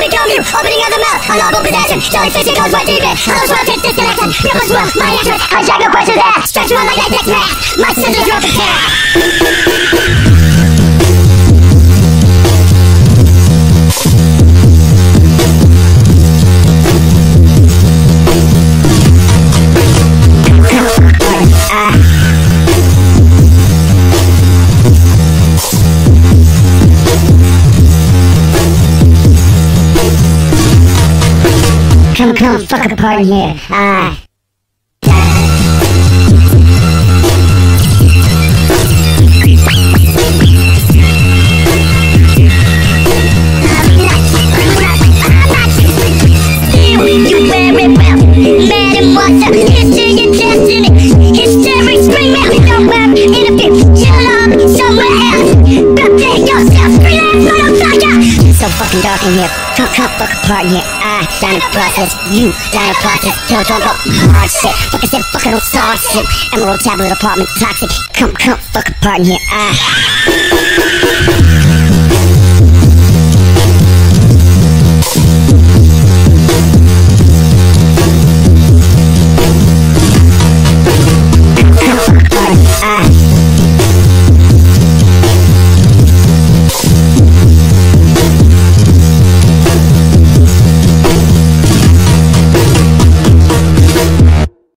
become you, opening of the mouth, unlawful possession, jellyfish it goes right deep in, close well fits disconnection, push will, my entrance, hijack no questions asked, stretch one like that next man, my scissors rope attack. Chill up, somewhere else, prepare yourself, freelance motherfucker! So fucking dark in here. Ah, down in the process. You, the process. Till drunk up hard shit. Fuck I said, fucking on star shit. Emerald tablet apartment, toxic. Come, come, fuck apart in here. Ah.